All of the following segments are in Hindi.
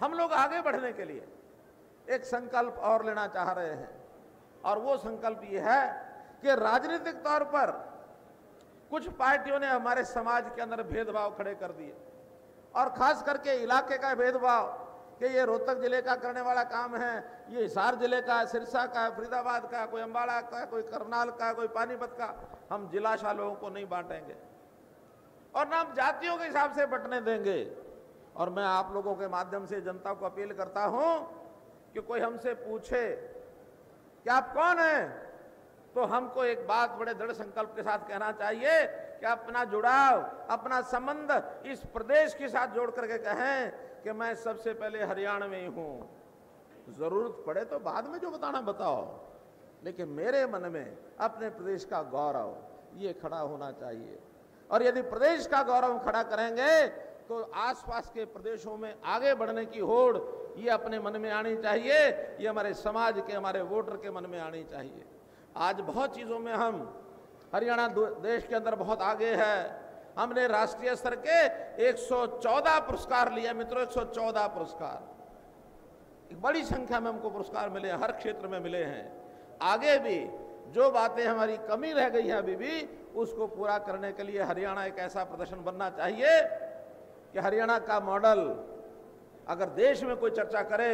हम लोग आगे बढ़ने के लिए एक संकल्प और लेना चाह रहे हैं। और वो संकल्प ये है कि राजनीतिक तौर पर कुछ पार्टियों ने हमारे समाज के अंदर भेदभाव खड़े कर दिए। और खास करके इलाके का भेदभाव कि ये रोहतक ज़िले का करने वाला काम है, ये हिसार ज़िले का है सिरसा का, फरीदाबाद का, कोई अम्बाड़ा का, कोई करनाल का, कोई पानीपत का, हम जिलाशाह लोगों को नहीं बांटेंगे। और ना हम जातियों के हिसाब से बंटने देंगे। और मैं आप लोगों के माध्यम से जनता को अपील करता हूँ कि कोई हमसे पूछे कि आप कौन हैं तो हमको एक बात बड़े दृढ़ संकल्प के साथ कहना चाहिए कि अपना जुड़ाव, अपना संबंध इस प्रदेश के साथ जोड़ करके कहें कि मैं सबसे पहले हरियाणा में ही हूँ। ज़रूरत पड़े तो बाद में जो बताना बताओ, लेकिन मेरे मन में अपने प्रदेश का गौरव ये खड़ा होना चाहिए। और यदि प्रदेश का गौरव खड़ा करेंगे तो आसपास के प्रदेशों में आगे बढ़ने की होड़ ये अपने मन में आनी चाहिए, ये हमारे समाज के, हमारे वोटर के मन में आनी चाहिए। आज बहुत चीज़ों में हम, हरियाणा देश के अंदर बहुत आगे है। हमने राष्ट्रीय स्तर के 114 पुरस्कार लिए, मित्रों 114 पुरस्कार। एक बड़ी संख्या में हमको पुरस्कार मिले हर क्षेत्र में मिले हैं। आगे भी जो बातें हमारी कमी रह गई है अभी भी, उसको पूरा करने के लिए हरियाणा एक ऐसा प्रदर्शन बनना चाहिए। कि हरियाणा का मॉडल अगर देश में कोई चर्चा करे,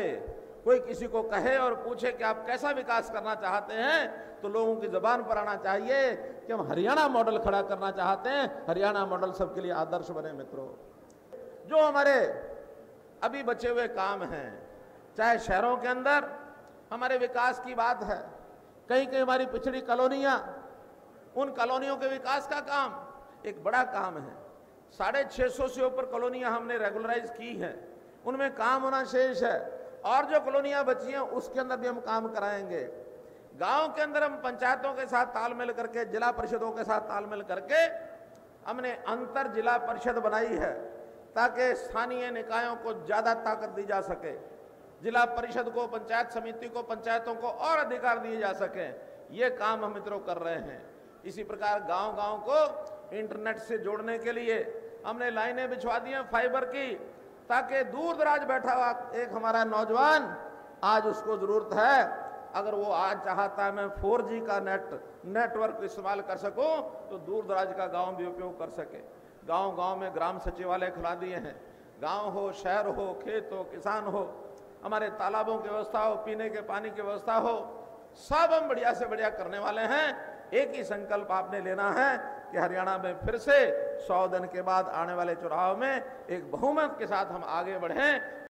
कोई किसी को कहे और पूछे कि आप कैसा विकास करना चाहते हैं तो लोगों की जबान पर आना चाहिए कि हम हरियाणा मॉडल खड़ा करना चाहते हैं। हरियाणा मॉडल सबके लिए आदर्श बने मित्रों। जो हमारे अभी बचे हुए काम हैं, चाहे शहरों के अंदर हमारे विकास की बात है कहीं कहीं हमारी पिछड़ी कॉलोनियाँ, उन कॉलोनियों के विकास का काम एक बड़ा काम है। साढ़े छह सौ से ऊपर कॉलोनियाँ हमने रेगुलराइज की है। उनमें काम होना शेष है। और जो कॉलोनियाँ बची हैं, उसके अंदर भी हम काम कराएँगे। गाँव के अंदर हम पंचायतों के साथ तालमेल करके, जिला परिषदों के साथ तालमेल करके हमने अंतर जिला परिषद बनाई है, ताकि स्थानीय निकायों को ज़्यादा ताकत दी जा सके। जिला परिषद को, पंचायत समिति को, पंचायतों को और अधिकार दिए जा सके। ये काम हम मित्रों कर रहे हैं। इसी प्रकार गाँव गाँव को इंटरनेट से जोड़ने के लिए हमने लाइनें बिछवा दी हैं फाइबर की, ताकि दूर दराज बैठा हुआ एक हमारा नौजवान आज उसको ज़रूरत है। अगर वो आज चाहता है मैं 4G का नेट, नेटवर्क इस्तेमाल कर सकूँ तो दूर दराज का गाँव भी उपयोग कर सके। गाँव गाँव में ग्राम सचिवालय खुला दिए हैं। गाँव हो, शहर हो, खेत हो, किसान हो, हमारे तालाबों की व्यवस्था हो, पीने के पानी की व्यवस्था हो, सब हम बढ़िया से बढ़िया करने वाले हैं। एक ही संकल्प आपने लेना है कि हरियाणा में फिर से सौ दिन के बाद आने वाले चुनाव में एक बहुमत के साथ हम आगे बढ़ें।